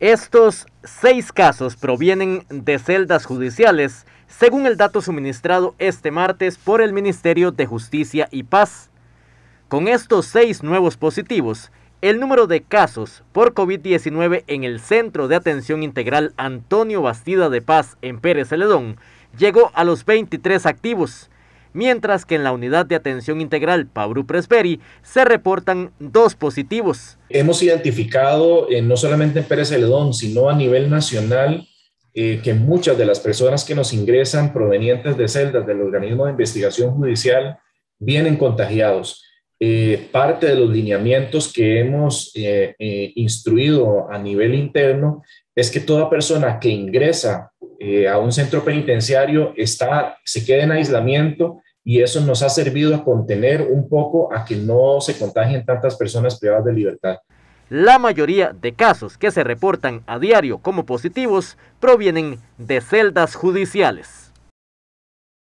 Estos seis casos provienen de celdas judiciales, según el dato suministrado este martes por el Ministerio de Justicia y Paz. Con estos seis nuevos positivos, el número de casos por COVID-19 en el Centro de Atención Integral Antonio Bastida de Paz en Pérez Celedón llegó a los 23 activos, mientras que en la unidad de atención integral Pablo Presberi se reportan dos positivos. Hemos identificado eh, no solamente en Pérez Celedón, sino a nivel nacional, eh, que muchas de las personas que nos ingresan provenientes de celdas del organismo de investigación judicial vienen contagiados. Eh, parte de los lineamientos que hemos instruido a nivel interno es que toda persona que ingresa eh, a un centro penitenciario está, se queda en aislamiento y eso nos ha servido a contener un poco a que no se contagien tantas personas privadas de libertad. La mayoría de casos que se reportan a diario como positivos provienen de celdas judiciales.